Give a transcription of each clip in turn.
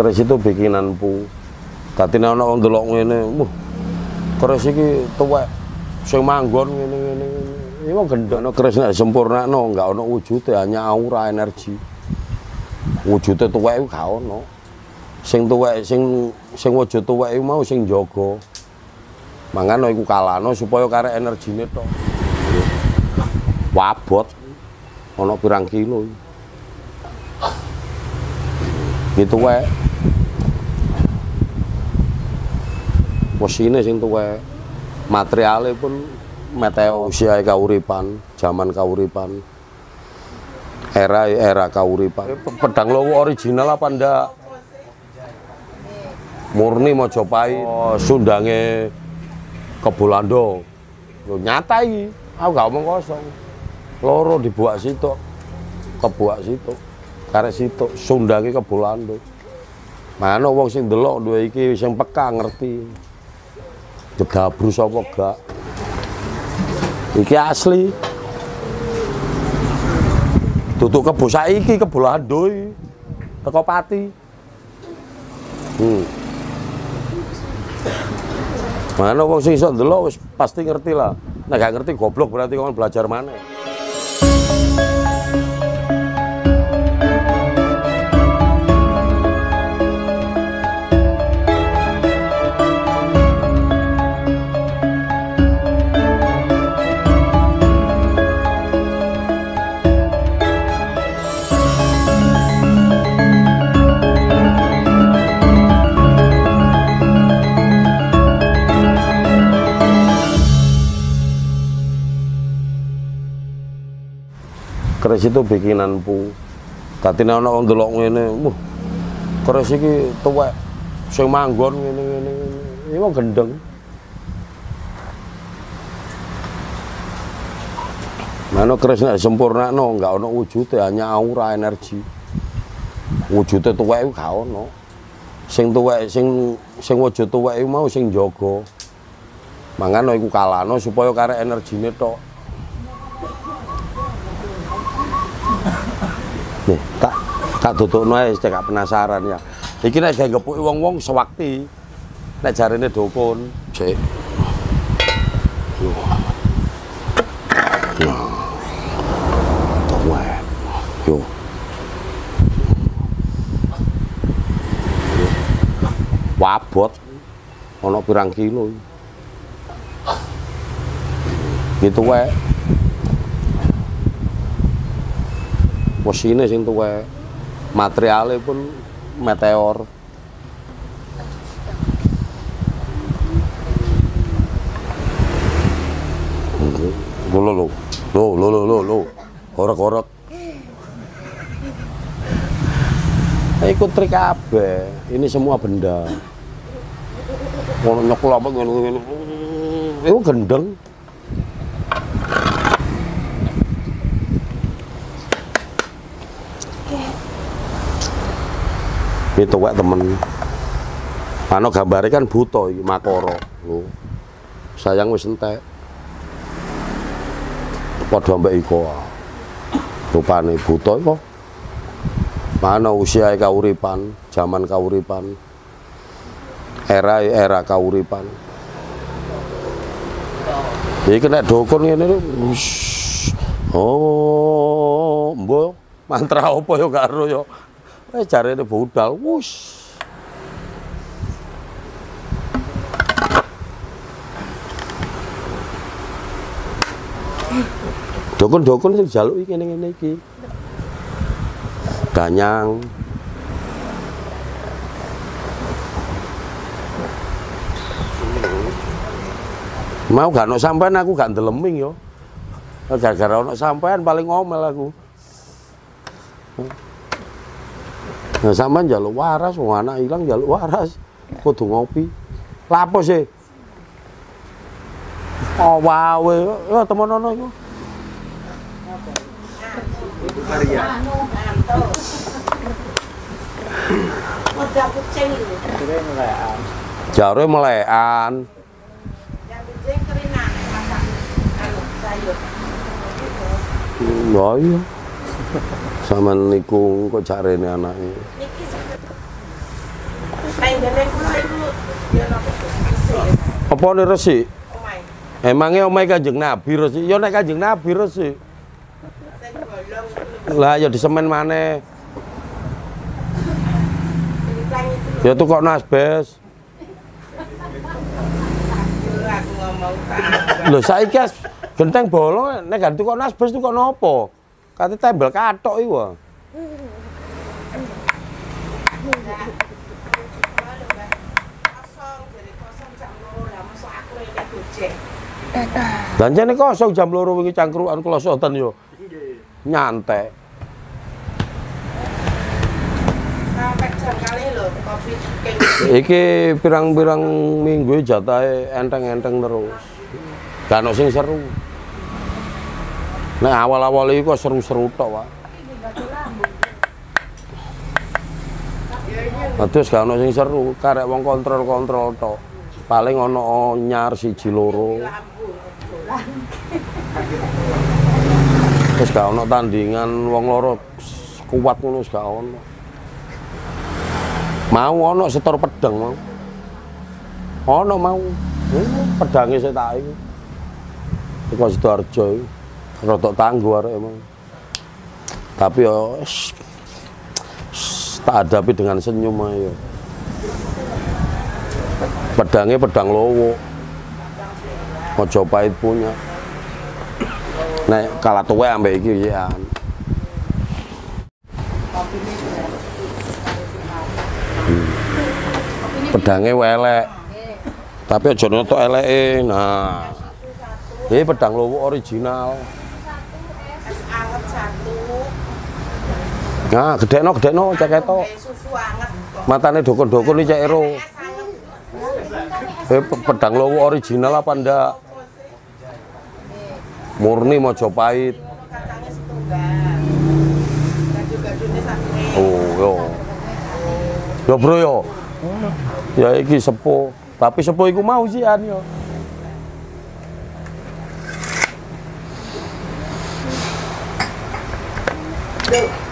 keris itu bikinanku nek ana wong delok ngene wah keris iki tuwek sing manggon ngene ngene iki wong gendhono keris nek sempurnakno enggak ana wujude hanya aura energi. Wujude tuwek iku gak ana. Sing tuwek sing sing wujud tuwek iku mau sing jaga mangane iku kalano supaya karek energine tok. Wabot. Ana pirang kilo gitu wae mesine sing tuwek materiale pun meteo usia kauripan zaman kauripan. Era era kauripan. Pedang lowo original apa ndak? Murni Mojopahit oh, sundange Kebolando Lho nyata iki aku gak omong kosong. Loro dibuat situ kebuak situ karek situ sundange Kebolando mana wong sing delok duwe iki sing peka ngerti gedabru sapa gak iki asli tutuk kebo saiki Kebolando iki teko pati hmm. Mana wong sing iso ndelok wis pasti ngerti lah. Nek gak ngerti goblok berarti kon belajar mana. Keris itu bikinanku dadi nek ana wong delok ngene wah keris iki tuwek sing manggon ngene ngene iki wong gendeng Mana keris sempurna no, enggak ana wujude hanya aura energi. Wujude tuwek iku gak ana. Sing tuwek sing sing wujud tuwek iku mau sing jaga. Mangane iku kalano supaya karek energine tok. Oke, tak tak tutup noy cekak penasaran ya. Iki nih gak gepuk wong wong sewakti. Nih cari nih dukun cek. Wabot. Ono pirang kilo gitu wae. Mesine sing tuwek materiale pun meteor. Lo lo lo lo lo lo lo lo korek korek ikut trik kabeh. Ini semua benda. Kalau nyekul apa itu gendeng itu wek temen Ano gambare kan buta iki makara lho. Sayang wis entek. Padha mbek iko. Rupane buta iko. Mana usia kauripan, zaman kauripan. Era era kauripan. Iki nek dukun ngene Oh, mbok mantra apa ya karo ya. Eh jarene budal, wush. Dukun-dukun sing jaluk iki ngene-ngene iki. Danyang. Mau gak ono sampean aku gak ndeleming yo. Gara-gara ono sampean paling ngomel aku. Nah, sampean njaluk waras, wong anak ilang njaluk waras. Kudu ngopi. Lapo sih? Oh, wawe. Ya temen ono iku. Jare melekan. Ya iya. Sama niku kok anake. Niki Dia nopo sih. Apa nih resik? Emangnya omai kanjeng Nabi resik? Ya nek kanjeng Nabi resik. Lah ya disemen maneh. Ceritanya itu Ya tuh kok nasbes. dulu aku ngomong tak. Lho saiki as genteng bolong nek ganti kok nasbes tuh kok nopo? Kate tembel katok wae. Kosong, jadi kosong jam loro. Dan wingi cangkruan klosotan yo. Nyantek. Iki pirang-pirang minggu jatahe enteng-enteng terus. Ono sing seru. Nek awal-awal kok seru-seru tok, Pak. Nah, Terus gak ono sing seru, karek wong kontrol-kontrol tok. Paling ono nyar siji loro. Terus gak ono tandingan wong loro kuat ngono gak ono. Mau ono setor pedang mau. Ono mau. Pedange saya tak iki. Iku Sidoarjo iki. Rodok tangguh arek emang. Tapi yo sh- tak hadapi dengan senyum ayo. Pedangnya pedang lowo. Mojopahit punya. Nek kalah tuwe ambek iki ya. pedangnya welek tapi aja noto eleke nah ini pedang lowo original nah gede no gede no cek itu matanya dukun-dukun ini cek ero. Eh pe- pedang lowo original apa ndak? Murni Mojopahit. Gadu-gadunya satu. oh yo. Yo bro yo. Ya iki sepo. Tapi sepo iku mau sih an yo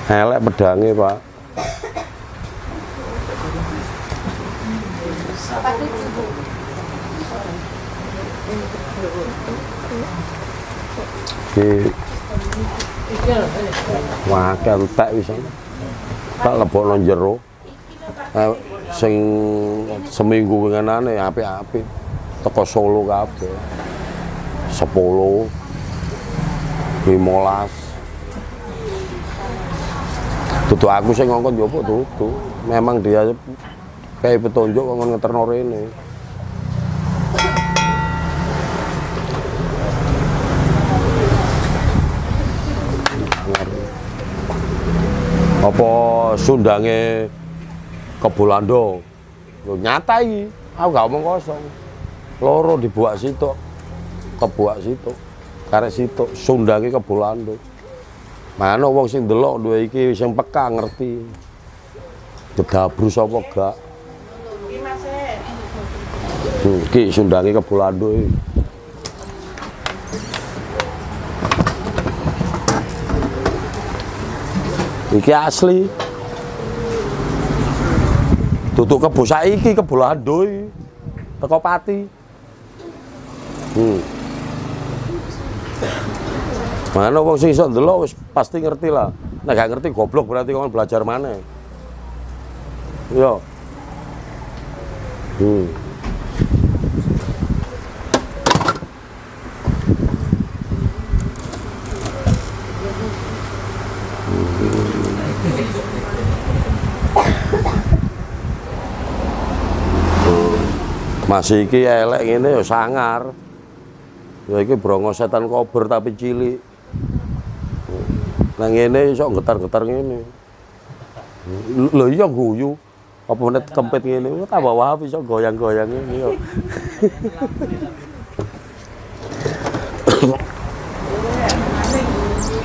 elek pedangnya pak Iki Wah, kentek bisa. Tak lebokno jero. Eh, sing seminggu winginane apik-apik. Teko Solo kabeh. 10 15 Tutu aku sing ngongkon jopo tutu. Memang dia kayak petunjuk ngomong ngeterno rene. apa sundange kebulando yo nyata aku gak omong kosong. Loro dibuat situ kebuak situ karek situ sundange kebulando mana wong sing delok duwe iki sing peka ngerti gedabrus apa gak hmm, iki sundange kebulando iki Iki asli. Tutuk kebo saiki kebo lando iki. Teko pati. Hmm. Mana wong sing iso ndelok wis pasti ngerti lah. Nek gak ngerti goblok berarti kon belajar mana. Yo. Hmm. Masih iki elek ngene ya sangar. Ya iki brongo setan kober tapi cilik. Nah ngene iso getar-getar ngene. Lho iya guyu. Apa menit kempit ngene, oh, tambah wahab iso goyang-goyang ngene yo.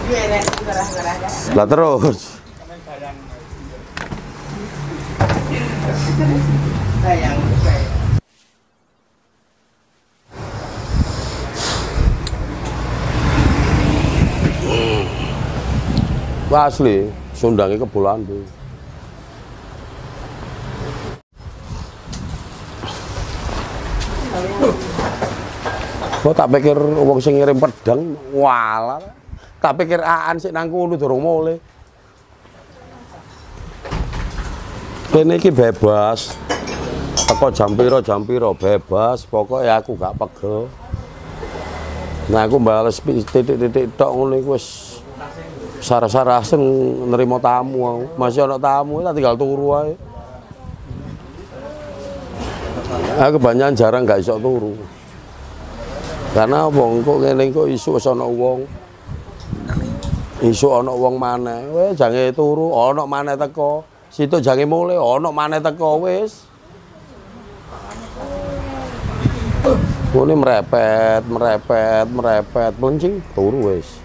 Iya, ya. Lah terus. Sayang. Wah asli, sundange kebolandu. Kok tak pikir wong sing ngirim pedang walah. Tak pikir aan sik nang kono durung. Kene iki bebas. Teko jam piro jam piro bebas, pokoknya aku gak pegel. Nah aku bales titik-titik tok ngono iku wis sarah-sarah sen nerima tamu. Masih ana tamu tak tinggal turu ae. Aku kebanyakan jarang gak iso turu. Karena wong kok ngene kok isu ana wong. Isu ana wong maneh. Wis jange turu, ana maneh teko. Situ jange mulai, ana maneh teko wis. Ngene merepet, merepet, merepet, mencing turu wis.